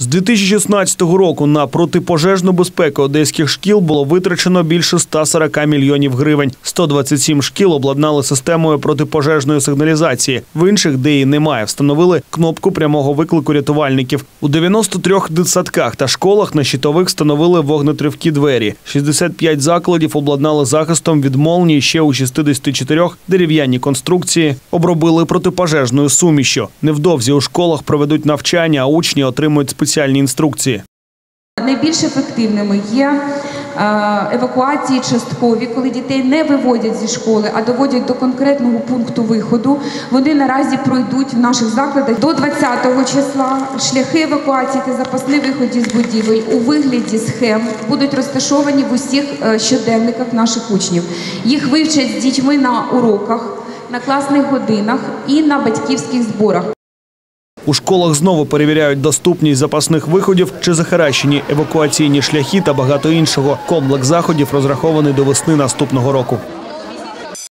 З 2016 року на протипожежну безпеку одеських шкіл було витрачено більше 140 мільйонів гривень. 127 шкіл обладнали системою протипожежної сигналізації. В інших, де її немає, встановили кнопку прямого виклику рятувальників. У 93 дитсадках та школах на щитових встановили вогнетривкі двері. 65 закладів обладнали захистом від молнії ще у 64 дерев'яні конструкції. Обробили протипожежною сумішю. Невдовзі у школах проведуть навчання, а учні отримують спеціальні інструкції. Найбільш ефективними є е, евакуації часткові, коли дітей не виводять зі школи, а доводять до конкретного пункту виходу. Вони наразі пройдуть в наших закладах до 20 числа. Шляхи евакуації та запасних виходів з будівель у вигляді схем будуть розташовані в усіх е, щоденниках наших учнів. Їх вивчать з дітьми на уроках, на класних годинах і на батьківських зборах. У школах знову перевіряють доступність запасних виходів чи захаращені евакуаційні шляхи та багато іншого. Комплекс заходів розрахований до весни наступного року.